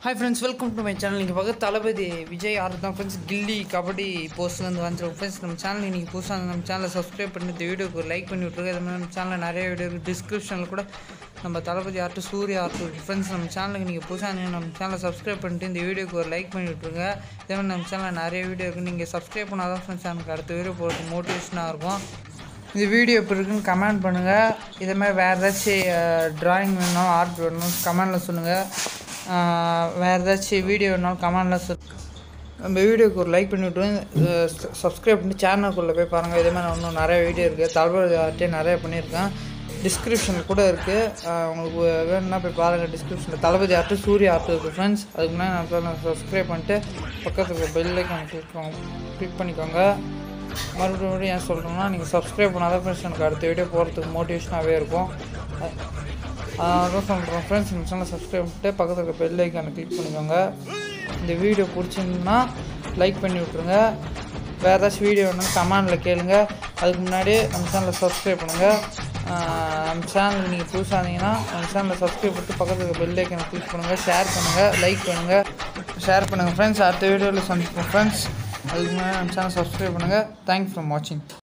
Hi friends welcome to my channel நீங்கள் பக்கத்து தளபதி விஜய் ஆறு தான் ஃப்ரெண்ட்ஸ் கில்லி கபடி போஸ்ட்லேருந்து வந்துடும் ஃப்ரெண்ட்ஸ் நம்ம சேனல் நீங்கள் புதுசாக நம்ம சேனலை சப்ஸ்கிரைப் பண்ணி இந்த வீடியோக்கு லைக் பண்ணி விட்ருங்க இது மாதிரி நம்ம சேனலில் நிறைய வீடியோ இருக்குது டிஸ்கிரிப்ஷனில் கூட நம்ம Thalapathy art Surya art friends நம்ம சேனலுக்கு நீங்கள் புதுசாக நம்ம சேனலை சப்ஸ்கிரைப் பண்ணிட்டு இந்த வீடியோக்கு ஒரு லைக் பண்ணி விட்ருங்க இதே மாதிரி நம்ம சேனலில் நிறைய வீடியோ இருக்குது நீங்கள் சப்ஸ்கிரைப் பண்ணால் தான் ஃப்ரெண்ட்ஸ் எனக்கு அடுத்த வீடியோ போகிறது மோட்டிவேஷனாக இருக்கும். இந்த வீடியோ எப்படி இருக்குன்னு கமெண்ட் பண்ணுங்கள் இதே மாதிரி வேறு ஏதாச்சும் ட்ராயிங் வேணும் ஆர்ட் வேணும் கமெண்டில் சொல்லுங்கள் வேறு ஏதாச்சும் வீடியோ வேணாலும் கமெண்டில் சொல் நம்ம வீடியோக்கு ஒரு லைக் பண்ணிவிட்டு சப்ஸ்கிரைப் பண்ணி சேனலுக்குள்ளே போய் பாருங்கள் இதே மாதிரி இன்னும் நிறைய வீடியோ இருக்குது தலைவர்கிட்டே நிறைய பண்ணியிருக்கேன். டிஸ்கிரிப்ஷனில் கூட இருக்குது உங்களுக்கு வேணும்னா போய் பாருங்கள் டிஸ்கிரிப்ஷனில் தளபதி ஆர்ட்டு சூரிய ஆர்ட் இருக்குது ஃப்ரெண்ட்ஸ் அதுக்கு முன்னாடி நான் சப்ஸ்கிரைப் பண்ணிட்டு பக்கத்தில் பெல் ஐக்கான் கிளிக் கிளிக் பண்ணிக்கோங்க. மறுபடியும் ஏன் சொல்கிறேன்னா நீங்கள் சப்ஸ்கிரைப் பண்ணாத ஃப்ரெண்ட்ஸ் எனக்கு அடுத்த வீடியோ போகிறதுக்கு மோட்டிவேஷனாகவே இருக்கும். அதான் சொல்கிறேன் ஃப்ரெண்ட்ஸ் இந்த சேனலை சப்ஸ்கிரைப் பண்ணிட்டு பக்கத்தில் இருக்க பெல் ஐக்கானை கிளிக் பண்ணிக்கோங்க. இந்த வீடியோ பிடிச்சிருந்துன்னா லைக் பண்ணி விட்ருங்க வேறு ஏதாச்சும் வீடியோ வேணும்னா கமெண்டில் கேளுங்க. அதுக்கு முன்னாடி நம்ம சேனலை சப்ஸ்கிரைப் பண்ணுங்கள் நம்ம சேனல் நீங்கள் புதுசாக இருந்தீங்கன்னா நம்ம சேனலை சப்ஸ்கிரைப் பண்ணிட்டு பக்கத்தில் இருக்க பெல் ஐக்கானை கிளிக் பண்ணுங்கள் ஷேர் பண்ணுங்கள் லைக் பண்ணுங்கள் ஷேர் பண்ணுங்கள் ஃப்ரெண்ட்ஸ் அடுத்த வீடியோவில் சந்திப்போம். ஃப்ரெண்ட்ஸ் அதுக்கு முன்னாடி நம்ம சேனல் சப்ஸ்கிரைப் பண்ணுங்கள் தேங்க்ஸ் ஃபார் வாட்சிங்